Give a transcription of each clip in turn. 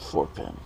four pin.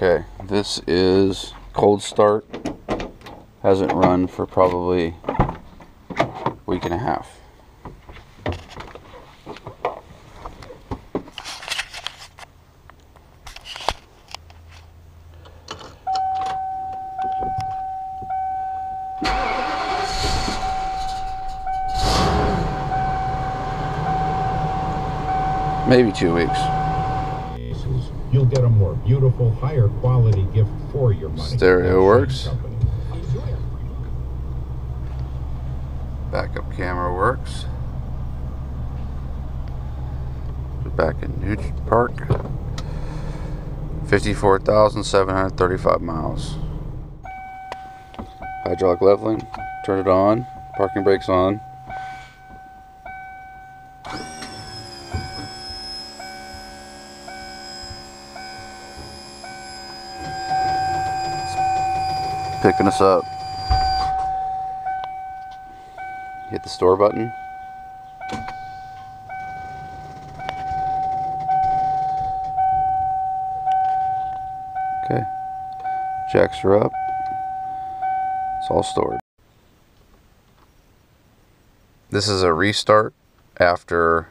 Okay, this is cold start. Hasn't run for probably a week and a half. Maybe two weeks. You'll get a more beautiful, higher quality gift for your money. Stereo works. Company. Backup camera works. We're back in Nugent Park. 54,735 miles. Hydraulic leveling. Turn it on. Parking brakes on. Picking us up. Hit the store button. Okay. Jacks are up. It's all stored. This is a restart after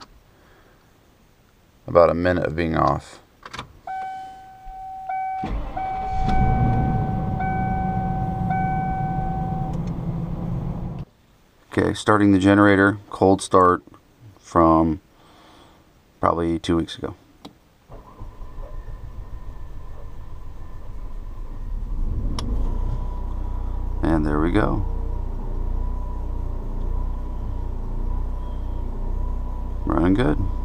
about a minute of being off. Okay, starting the generator, cold start from probably two weeks ago. And there we go. Running good.